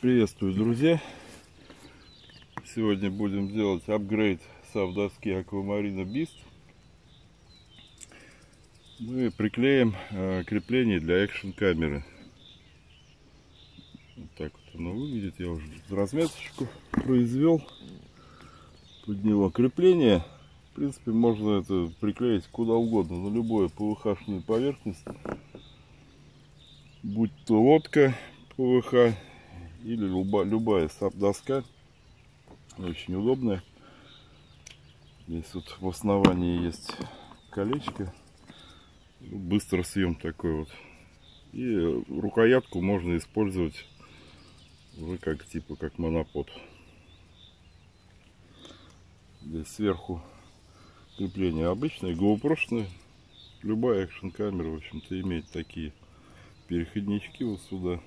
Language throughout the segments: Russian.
Приветствую, друзья! Сегодня будем делать апгрейд савдоски Аквамарина Бист. Мы приклеим э, крепление для экшн камеры. Вот так вот оно выглядит. Я уже разметочку произвел под него крепление. В принципе, можно это приклеить куда угодно, на любую ПВХ-шную поверхность. Будь то лодка ПВХ или любая, любая доска очень удобная. Здесь вот в основании есть колечко. Быстро съем такой вот. И рукоятку можно использовать уже как типа как монопод. Здесь сверху крепление обычное GoPro любая экшн камера в общем-то имеет такие переходнички вот сюда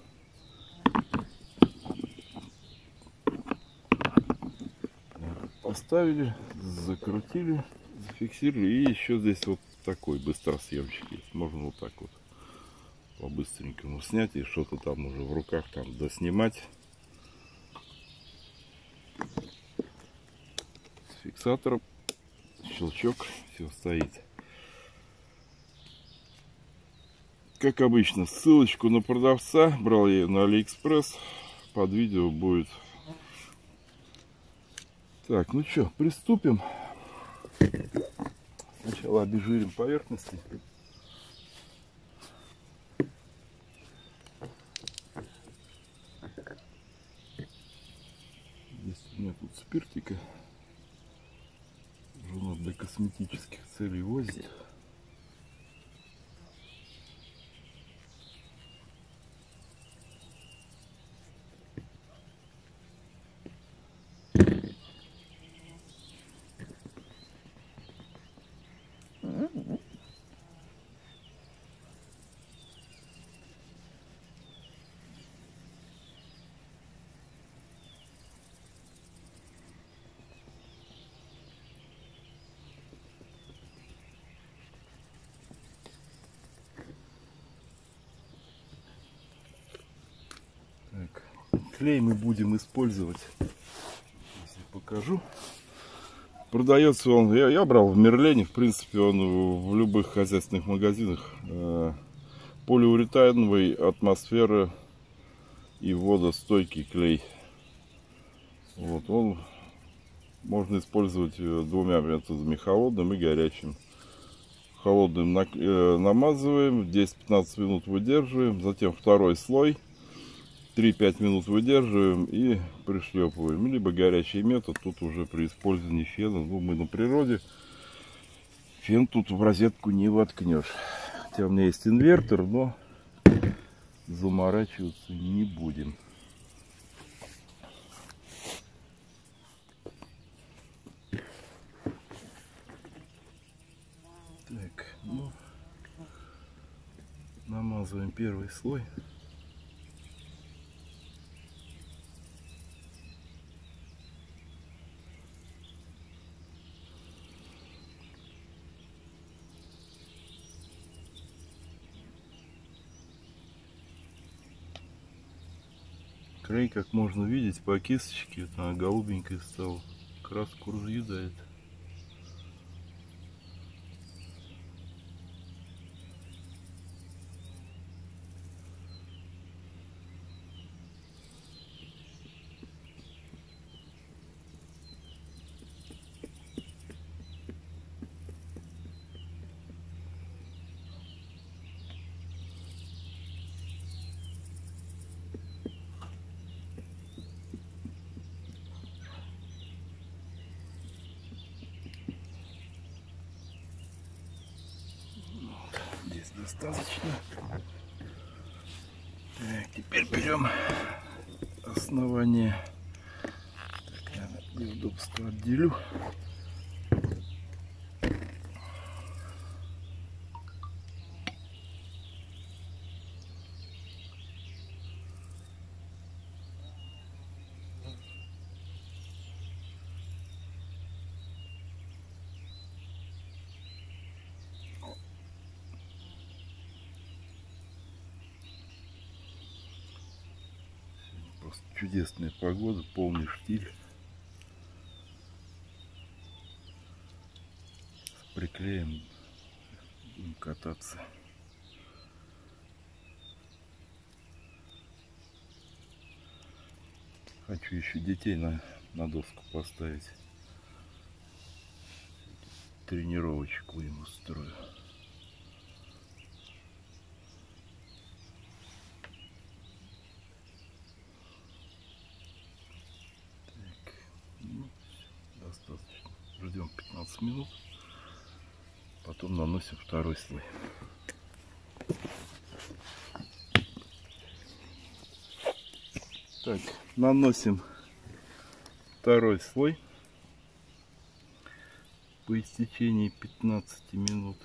поставили, закрутили, зафиксировали. И еще здесь вот такой быстросъемчик есть. Можно вот так вот по-быстренькому снять и что-то там уже в руках там доснимать. С фиксатором щелчок, все стоит. Как обычно, ссылочку на продавца брал я на Алиэкспресс. Под видео будет так, ну что, приступим. Сначала обезжирим поверхности. Есть у меня тут спиртика. Жена для косметических целей возит. Клей мы будем использовать. Я покажу. Продается он, я, я брал в Мерлене, в принципе, он в любых хозяйственных магазинах. Э, полиуретановый, атмосфера и водостойкий клей. Вот он можно использовать э, двумя методами, холодным и горячим. Холодным э, намазываем, 10-15 минут выдерживаем, затем второй слой – 3-5 минут выдерживаем и пришлепываем. Либо горячий метод, тут уже при использовании фена, ну мы на природе, фен тут в розетку не воткнешь. Хотя у меня есть инвертор, но заморачиваться не будем. Так, ну, намазываем первый слой. Край, как можно видеть, по кисточке, она голубенькая стала. Краску разъедает. Достаточно. Так, теперь берем основание. Так, я для удобства отделю. Чудесная погода, полный штиль. С приклеем будем кататься. Хочу еще детей на, на доску поставить. Тренировочку им устрою. Так, ну, достаточно. Ждем 15 минут. Потом наносим второй слой. Так, наносим второй слой по истечении 15 минут.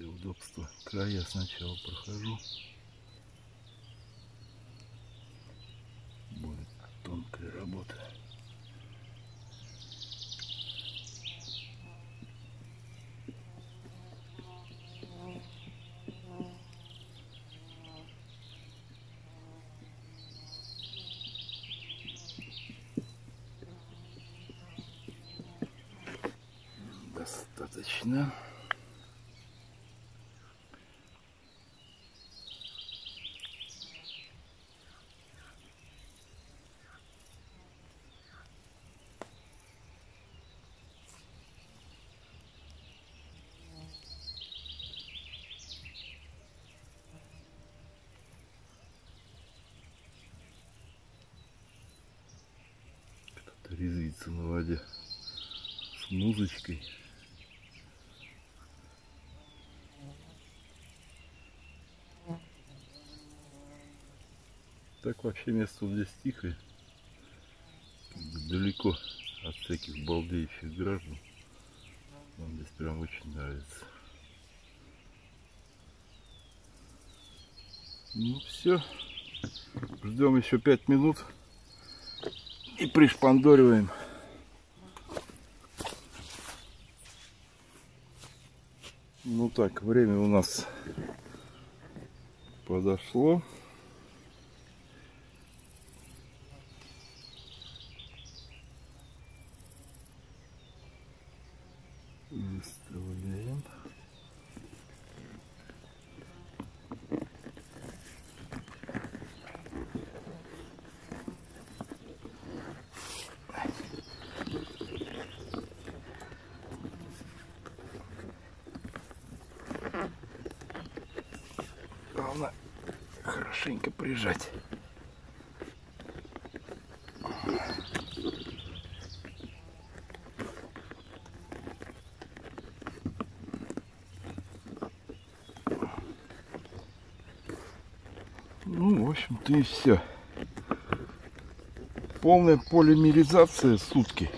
Для удобства края сначала прохожу. Будет тонкая работа. Достаточно. Резвится на воде с музычкой. Так вообще место здесь тихое. Далеко от всяких балдеющих граждан. Нам здесь прям очень нравится. Ну все. Ждем еще пять минут и пришпандориваем. Ну так, время у нас подошло. Хорошенько прижать. Ну, в общем-то и все. Полная полимеризация сутки.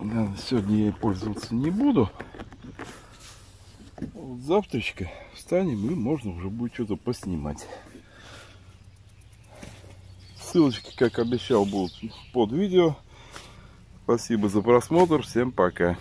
Наверное, сегодня я ей пользоваться не буду. Вот завтрачка встанем и можно уже будет что-то поснимать. Ссылочки, как обещал, будут под видео. Спасибо за просмотр. Всем пока.